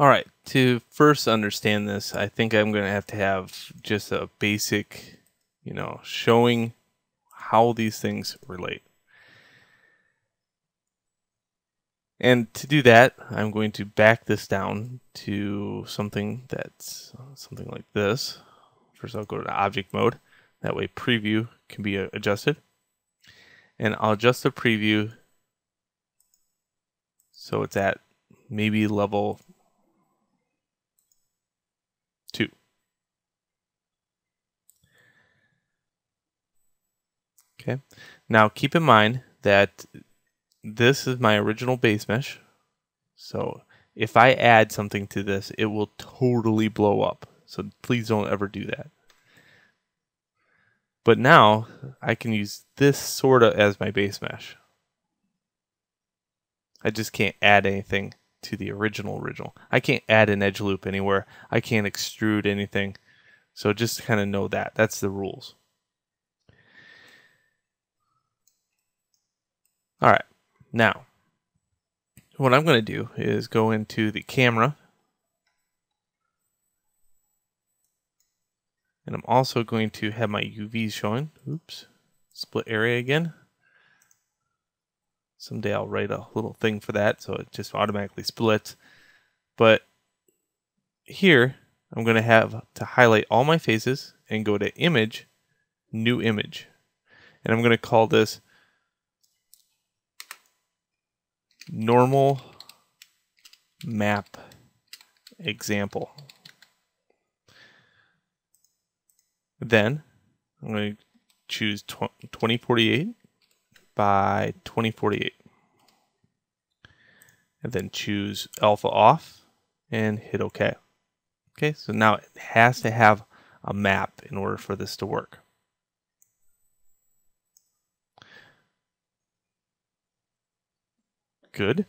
All right, to first understand this, I think I'm going to have to have just a basic, you know, showing how these things relate. And to do that, I'm going to back this down to something that's something like this. First, I'll go to object mode. That way, preview can be uh, adjusted. And I'll adjust the preview so it's at maybe level Okay. Now keep in mind that this is my original base mesh. So if I add something to this, it will totally blow up. So please don't ever do that. But now I can use this sort of as my base mesh. I just can't add anything to the original original. I can't add an edge loop anywhere. I can't extrude anything. So just kind of know that. That's the rules. All right. Now, what I'm going to do is go into the camera. And I'm also going to have my UVs showing. Oops. Split area again. Someday I'll write a little thing for that so it just automatically splits. But here, I'm going to have to highlight all my faces and go to Image, New Image. And I'm going to call this Normal Map Example. Then I'm going to choose 2048 by 2048. And then choose alpha off and hit OK. Okay, so now it has to have a map in order for this to work. Good.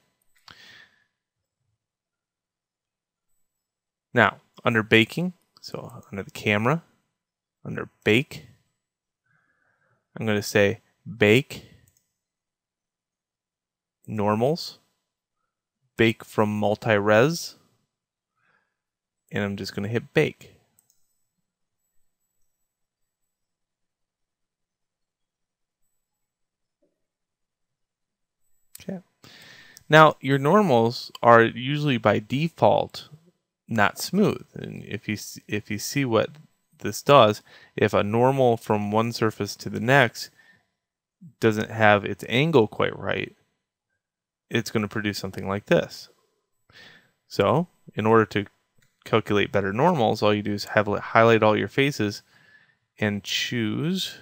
Now, under baking, so under the camera, under bake, I'm going to say bake normals, bake from multi-res, and I'm just going to hit bake. Okay. Now, your normals are usually by default not smooth. And if you if you see what this does, if a normal from one surface to the next doesn't have its angle quite right, it's going to produce something like this. So, in order to calculate better normals, all you do is have highlight all your faces and choose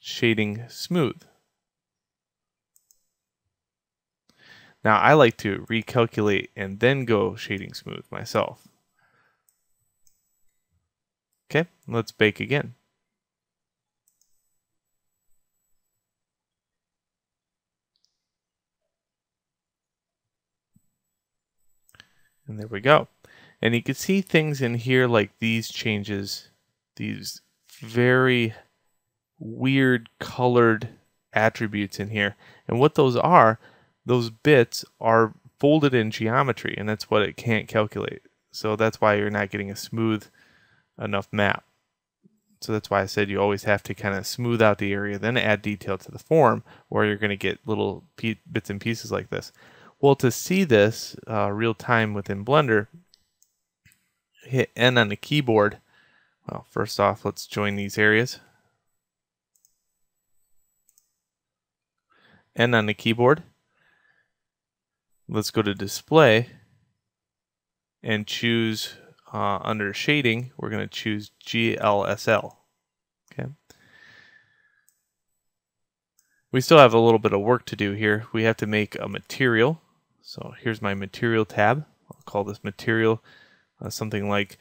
shading smooth. Now I like to recalculate and then go shading smooth myself. Okay, let's bake again. And there we go. And you can see things in here like these changes, these very weird colored attributes in here. And what those are, those bits are folded in geometry, and that's what it can't calculate. So that's why you're not getting a smooth enough map. So that's why I said you always have to kind of smooth out the area, then add detail to the form, or you're going to get little bits and pieces like this. Well, to see this uh, real time within Blender, hit N on the keyboard. Well, first off, let's join these areas. N on the keyboard. Let's go to display and choose uh, under shading, we're going to choose GLSL. Okay. We still have a little bit of work to do here. We have to make a material. So here's my material tab. I'll call this material uh, something like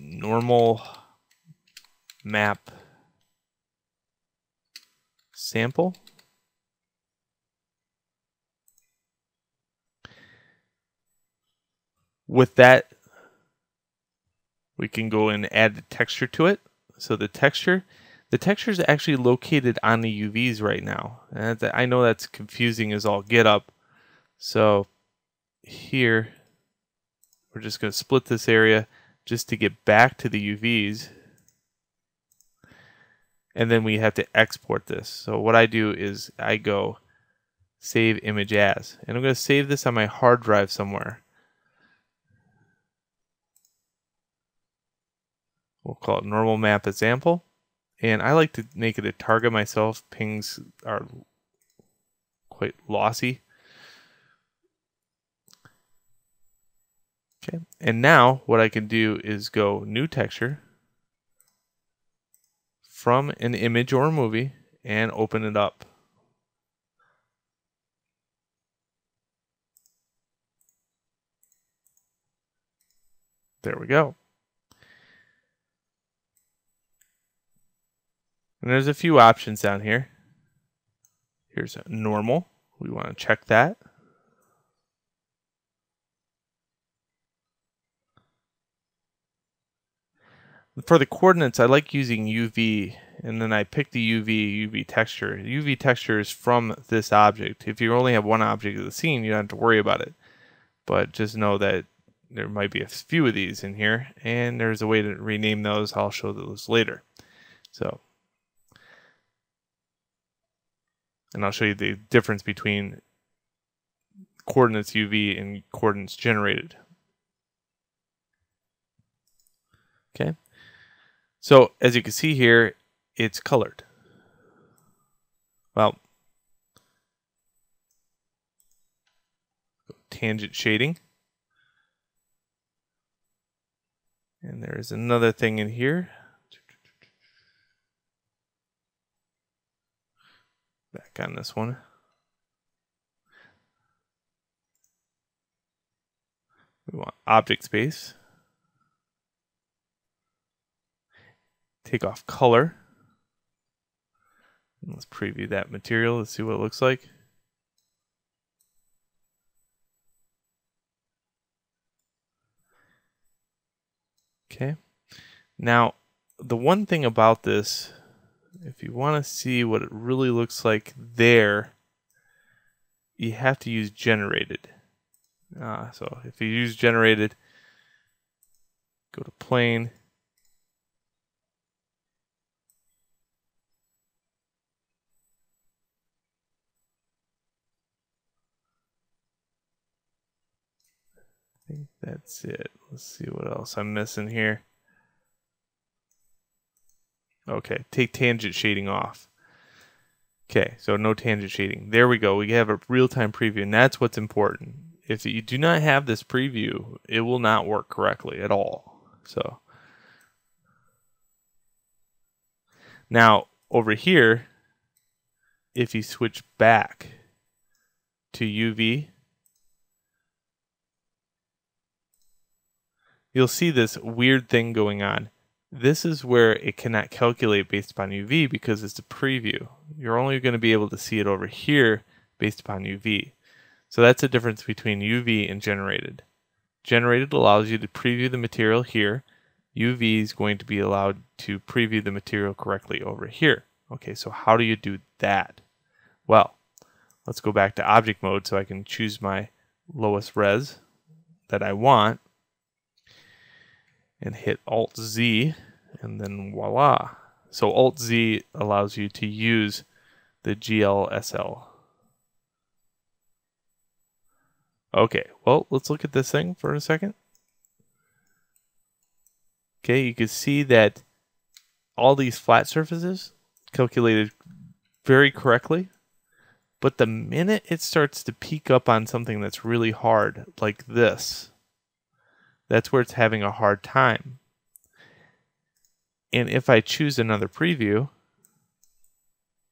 normal map sample. With that, we can go and add the texture to it. So the texture, the texture is actually located on the UVs right now. And I know that's confusing as all get up. So here, we're just going to split this area just to get back to the UVs. And then we have to export this. So what I do is I go save image as. And I'm going to save this on my hard drive somewhere. We'll call it normal map example. And I like to make it a Targa myself. Pings are quite lossy. Okay, and now what I can do is go new texture from an image or a movie and open it up. There we go. And there's a few options down here. Here's normal. We want to check that. For the coordinates, I like using UV, and then I pick the UV, UV texture. UV texture is from this object. If you only have one object of the scene, you don't have to worry about it. But just know that there might be a few of these in here, and there's a way to rename those. I'll show those later. So and I'll show you the difference between coordinates UV and coordinates generated. Okay, so as you can see here, it's colored. Well, tangent shading. And there is another thing in here. Back on this one. We want object space. Take off color. Let's preview that material. Let's see what it looks like. Okay. Now, the one thing about this if you want to see what it really looks like there, you have to use generated. Ah, so if you use generated, go to plane. I think that's it. Let's see what else I'm missing here. Okay, take tangent shading off. Okay, so no tangent shading. There we go. We have a real-time preview, and that's what's important. If you do not have this preview, it will not work correctly at all. So now over here, if you switch back to UV, you'll see this weird thing going on. This is where it cannot calculate based upon UV because it's a preview. You're only going to be able to see it over here based upon UV. So that's the difference between UV and generated. Generated allows you to preview the material here. UV is going to be allowed to preview the material correctly over here. Okay, so how do you do that? Well, let's go back to object mode so I can choose my lowest res that I want and hit Alt Z, and then voila. So Alt Z allows you to use the GLSL. Okay, well, let's look at this thing for a second. Okay, you can see that all these flat surfaces calculated very correctly. But the minute it starts to peak up on something that's really hard, like this, that's where it's having a hard time. And if I choose another preview,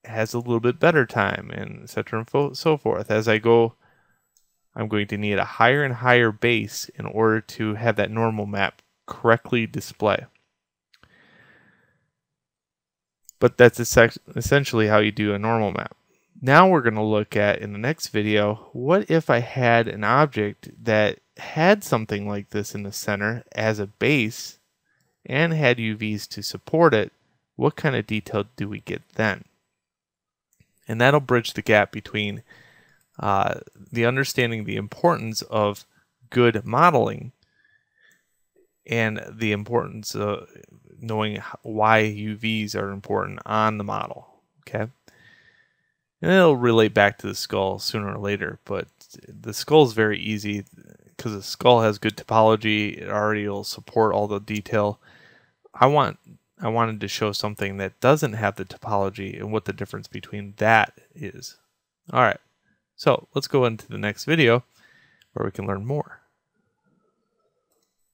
it has a little bit better time and etc and so forth. As I go, I'm going to need a higher and higher base in order to have that normal map correctly display. But that's essentially how you do a normal map. Now we're going to look at, in the next video, what if I had an object that had something like this in the center as a base and had UVs to support it, what kind of detail do we get then? And that'll bridge the gap between uh, the understanding the importance of good modeling and the importance of knowing why UVs are important on the model. Okay. And it'll relate back to the skull sooner or later, but the skull is very easy because the skull has good topology. It already will support all the detail. I want I wanted to show something that doesn't have the topology and what the difference between that is. All right, so let's go into the next video where we can learn more.